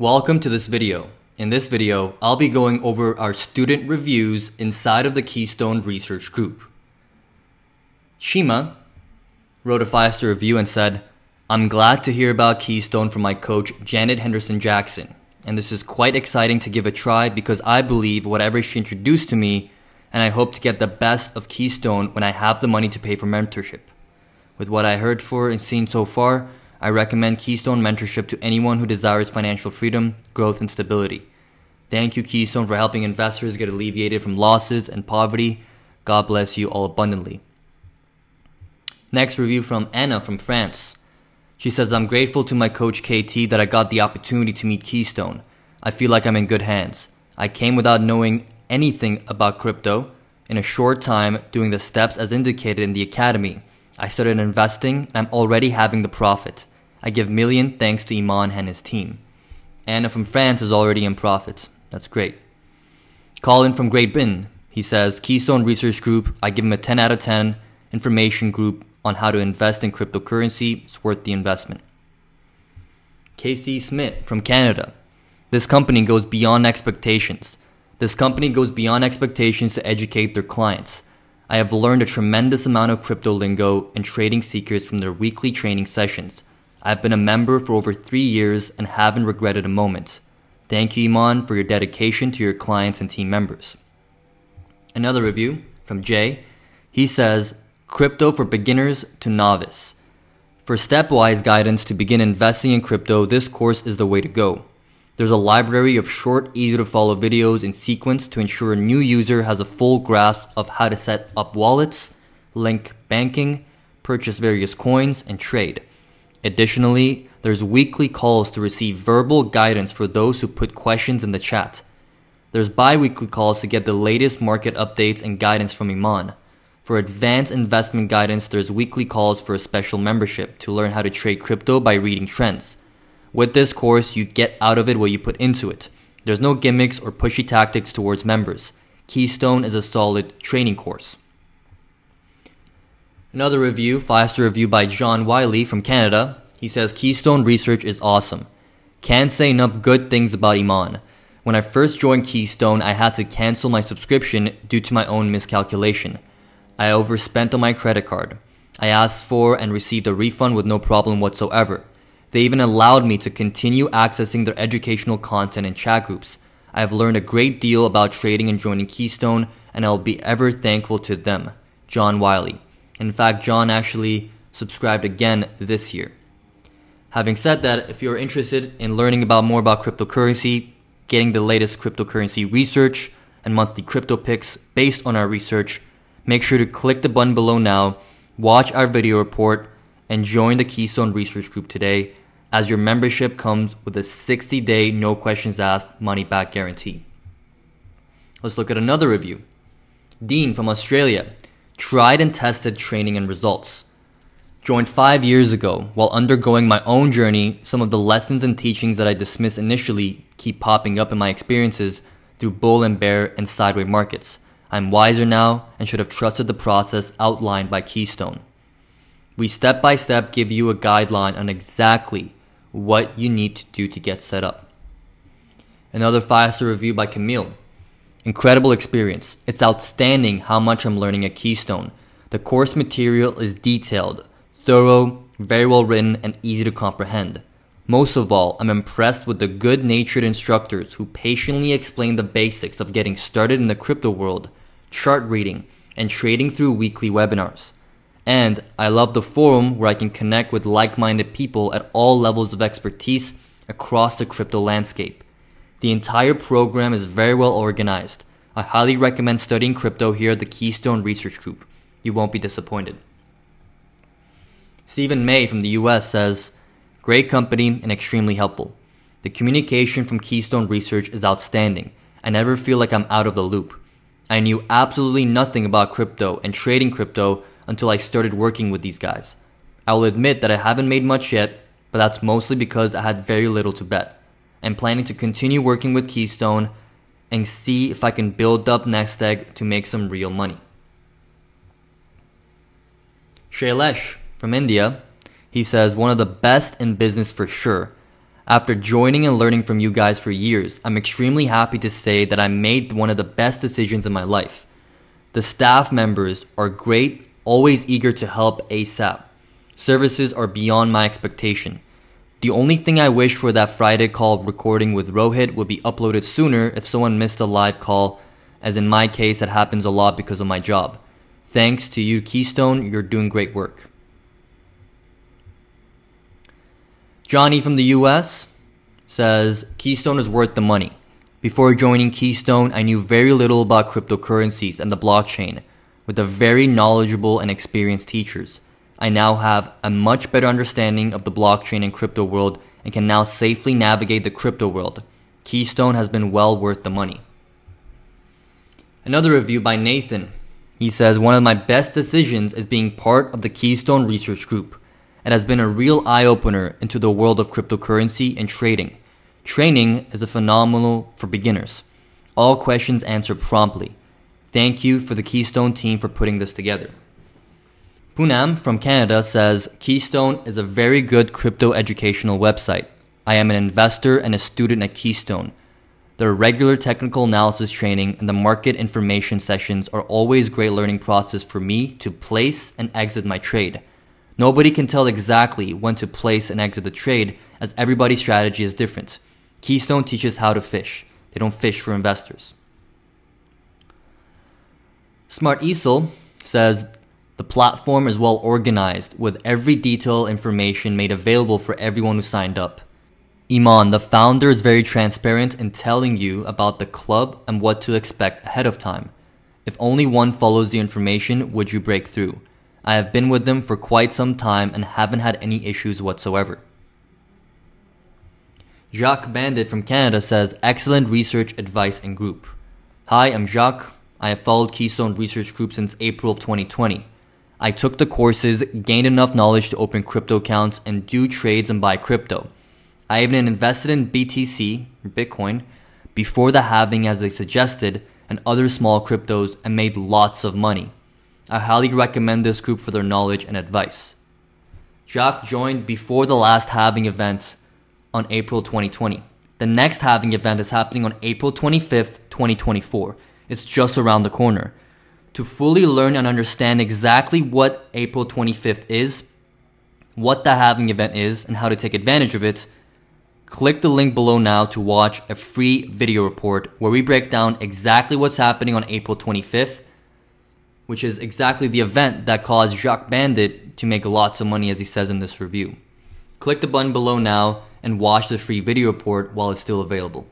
Welcome to this video. In this video, I'll be going over our student reviews inside of the Keystone Research Group. Shima wrote a five-star review and said, I'm glad to hear about Keystone from my coach Janet Henderson Jackson, and this is quite exciting to give a try because I believe whatever she introduced to me, and I hope to get the best of Keystone when I have the money to pay for mentorship. With what I heard for and seen so far, I recommend Keystone Mentorship to anyone who desires financial freedom, growth, and stability. Thank you, Keystone, for helping investors get alleviated from losses and poverty. God bless you all abundantly. Next review from Anna from France. She says, I'm grateful to my coach KT that I got the opportunity to meet Keystone. I feel like I'm in good hands. I came without knowing anything about crypto. In a short time, doing the steps as indicated in the academy, I started investing and I'm already having the profit. I give million thanks to Iman and his team. Anna from France is already in profit. That's great. Colin from Great Britain. He says, Keystone Research Group, I give him a 10 out of 10. Information group on how to invest in cryptocurrency. It's worth the investment. KC Smith from Canada. This company goes beyond expectations. This company goes beyond expectations to educate their clients. I have learned a tremendous amount of crypto lingo and trading secrets from their weekly training sessions. I've been a member for over three years and haven't regretted a moment. Thank you, Iman, for your dedication to your clients and team members. Another review from Jay. He says, Crypto for beginners to novice. For stepwise guidance to begin investing in crypto, this course is the way to go. There's a library of short, easy to follow videos in sequence to ensure a new user has a full grasp of how to set up wallets, link banking, purchase various coins, and trade. Additionally, there's weekly calls to receive verbal guidance for those who put questions in the chat. There's bi-weekly calls to get the latest market updates and guidance from Iman. For advanced investment guidance, there's weekly calls for a special membership to learn how to trade crypto by reading trends. With this course, you get out of it what you put into it. There's no gimmicks or pushy tactics towards members. Keystone is a solid training course. Another review, five-star review by John Wiley from Canada. He says Keystone research is awesome. Can't say enough good things about Iman. When I first joined Keystone, I had to cancel my subscription due to my own miscalculation. I overspent on my credit card. I asked for and received a refund with no problem whatsoever. They even allowed me to continue accessing their educational content and chat groups. I have learned a great deal about trading and joining Keystone, and I'll be ever thankful to them. John Wiley. In fact, John actually subscribed again this year. Having said that, if you're interested in learning about more about cryptocurrency, getting the latest cryptocurrency research, and monthly crypto picks based on our research, make sure to click the button below now, watch our video report, and join the Keystone Research Group today as your membership comes with a 60 day no questions asked money back guarantee. Let's look at another review. Dean from Australia tried and tested training and results. Joined five years ago while undergoing my own journey. Some of the lessons and teachings that I dismissed initially keep popping up in my experiences through bull and bear and sideways markets. I'm wiser now and should have trusted the process outlined by Keystone. We step by step give you a guideline on exactly what you need to do to get set up. Another five star review by Camille. Incredible experience. It's outstanding how much I'm learning at Keystone. The course material is detailed, thorough, very well written, and easy to comprehend. Most of all, I'm impressed with the good natured instructors who patiently explain the basics of getting started in the crypto world, chart reading, and trading through weekly webinars. And I love the forum where I can connect with like minded people at all levels of expertise across the crypto landscape. The entire program is very well organized. I highly recommend studying crypto here at the Keystone Research Group. You won't be disappointed. Stephen May from the US says, Great company and extremely helpful. The communication from Keystone Research is outstanding. I never feel like I'm out of the loop. I knew absolutely nothing about crypto and trading crypto until I started working with these guys. I will admit that I haven't made much yet, but that's mostly because I had very little to bet. I'm planning to continue working with Keystone and see if I can build up Nest Egg to make some real money. Shailesh from India, he says, one of the best in business for sure. After joining and learning from you guys for years, I'm extremely happy to say that I made one of the best decisions in my life. The staff members are great, always eager to help ASAP. Services are beyond my expectation. The only thing I wish for that Friday call recording with Rohit would be uploaded sooner if someone missed a live call, as in my case, that happens a lot because of my job. Thanks to you, Keystone, you're doing great work. Johnny from the US says Keystone is worth the money. Before joining Keystone, I knew very little about cryptocurrencies and the blockchain. With the very knowledgeable and experienced teachers, I now have a much better understanding of the blockchain and crypto world and can now safely navigate the crypto world. Keystone has been well worth the money. Another review by Nathan. He says, One of my best decisions is being part of the Keystone Research Group. It has been a real eye opener into the world of cryptocurrency and trading. Training is a phenomenal for beginners. All questions answered promptly. Thank you for the Keystone team for putting this together. Poonam from Canada says Keystone is a very good crypto educational website. I am an investor and a student at Keystone. Their regular technical analysis training and the market information sessions are always great learning process for me to place and exit my trade. Nobody can tell exactly when to place and exit the trade as everybody's strategy is different. Keystone teaches how to fish. They don't fish for investors. Smart Easel says the platform is well organized with every detail information made available for everyone who signed up. Iman, the founder, is very transparent in telling you about the club and what to expect ahead of time. If only one follows the information, would you break through? I have been with them for quite some time and haven't had any issues whatsoever. Jacques Bandit from Canada says, Excellent research advice and group. Hi, I'm Jacques. I have followed Keystone Research Group since April of 2020. I took the courses, gained enough knowledge to open crypto accounts, and do trades and buy crypto. I even invested in BTC, Bitcoin, before the halving as they suggested, and other small cryptos and made lots of money. I highly recommend this group for their knowledge and advice. Jacques joined before the last halving event on April 2020. The next halving event is happening on April 25th, 2024. It's just around the corner. To fully learn and understand exactly what April 25th is, what the halving event is, and how to take advantage of it, click the link below now to watch a free video report where we break down exactly what's happening on April 25th which is exactly the event that caused Jacques Bandit to make lots of money, as he says in this review. Click the button below now and watch the free video report while it's still available.